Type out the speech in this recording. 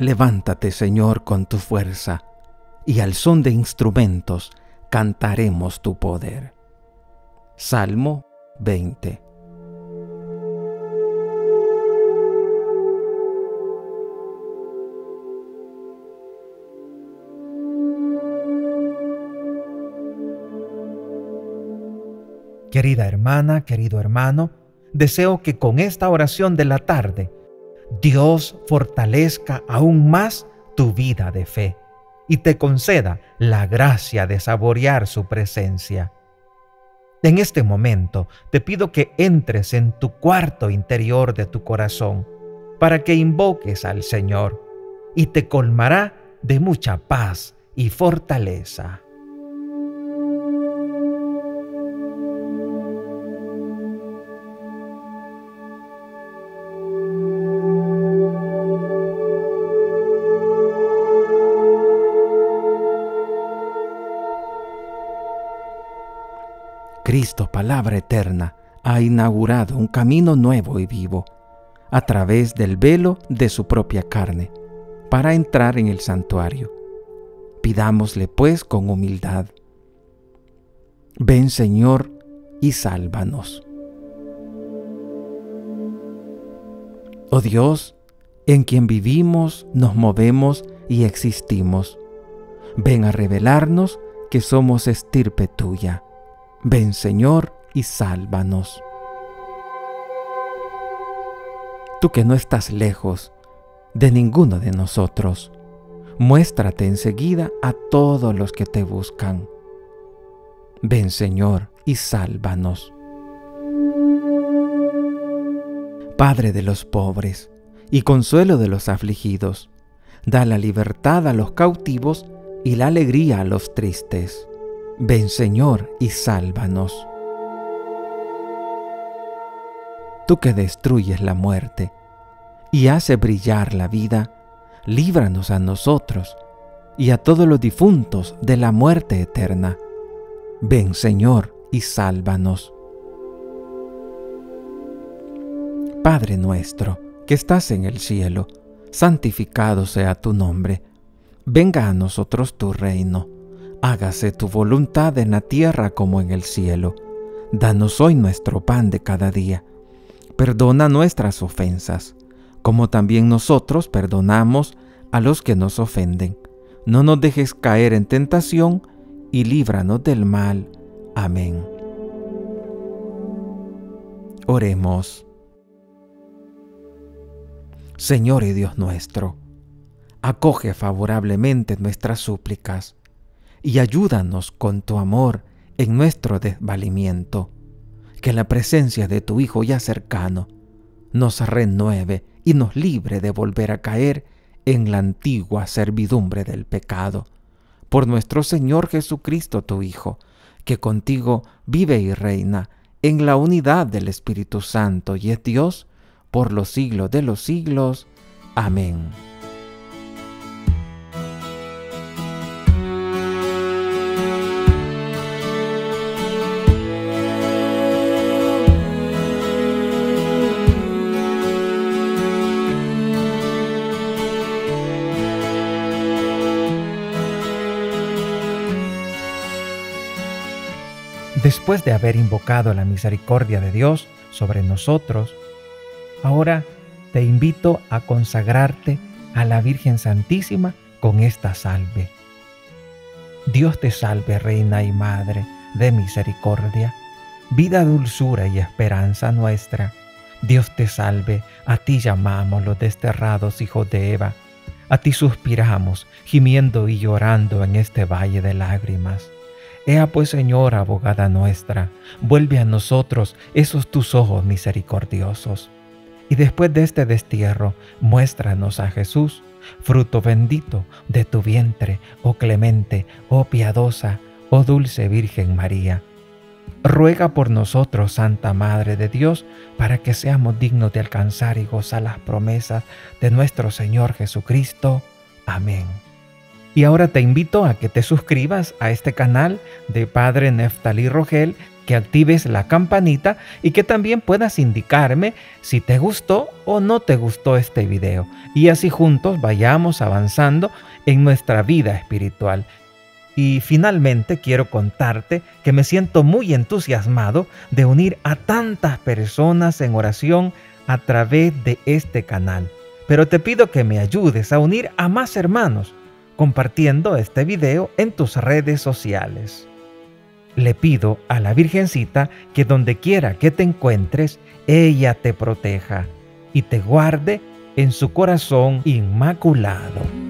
Levántate, Señor, con tu fuerza, y al son de instrumentos cantaremos tu poder. Salmo 20. Querida hermana, querido hermano, deseo que con esta oración de la tarde Dios fortalezca aún más tu vida de fe y te conceda la gracia de saborear su presencia. En este momento te pido que entres en tu cuarto interior de tu corazón para que invoques al Señor y te colmará de mucha paz y fortaleza. Cristo, palabra eterna, ha inaugurado un camino nuevo y vivo a través del velo de su propia carne para entrar en el santuario. Pidámosle pues con humildad. Ven Señor y sálvanos. Oh Dios, en quien vivimos, nos movemos y existimos. Ven a revelarnos que somos estirpe tuya Ven Señor y sálvanos. Tú que no estás lejos de ninguno de nosotros, muéstrate enseguida a todos los que te buscan. Ven Señor y sálvanos. Padre de los pobres y consuelo de los afligidos, da la libertad a los cautivos y la alegría a los tristes Ven Señor y sálvanos. Tú que destruyes la muerte y haces brillar la vida, líbranos a nosotros y a todos los difuntos de la muerte eterna. Ven Señor y sálvanos. Padre nuestro, que estás en el cielo, santificado sea tu nombre. Venga a nosotros tu reino hágase tu voluntad en la tierra como en el cielo. Danos hoy nuestro pan de cada día. Perdona nuestras ofensas, como también nosotros perdonamos a los que nos ofenden. No nos dejes caer en tentación y líbranos del mal. Amén. Oremos. Señor y Dios nuestro, acoge favorablemente nuestras súplicas y ayúdanos con tu amor en nuestro desvalimiento. Que la presencia de tu Hijo ya cercano nos renueve y nos libre de volver a caer en la antigua servidumbre del pecado. Por nuestro Señor Jesucristo, tu Hijo, que contigo vive y reina en la unidad del Espíritu Santo y es Dios por los siglos de los siglos. Amén. Después de haber invocado la misericordia de Dios sobre nosotros, ahora te invito a consagrarte a la Virgen Santísima con esta salve. Dios te salve, Reina y Madre de misericordia, vida, dulzura y esperanza nuestra. Dios te salve, a ti llamamos los desterrados hijos de Eva, a ti suspiramos, gimiendo y llorando en este valle de lágrimas. Ea pues, Señor, abogada nuestra, vuelve a nosotros esos tus ojos misericordiosos. Y después de este destierro, muéstranos a Jesús, fruto bendito de tu vientre, oh clemente, oh piadosa, oh dulce Virgen María. Ruega por nosotros, Santa Madre de Dios, para que seamos dignos de alcanzar y gozar las promesas de nuestro Señor Jesucristo. Amén. Y ahora te invito a que te suscribas a este canal de Padre Neftalí Rogel que actives la campanita y que también puedas indicarme si te gustó o no te gustó este video. Y así juntos vayamos avanzando en nuestra vida espiritual. Y finalmente quiero contarte que me siento muy entusiasmado de unir a tantas personas en oración a través de este canal. Pero te pido que me ayudes a unir a más hermanos compartiendo este video en tus redes sociales. Le pido a la Virgencita que donde quiera que te encuentres, ella te proteja y te guarde en su corazón inmaculado.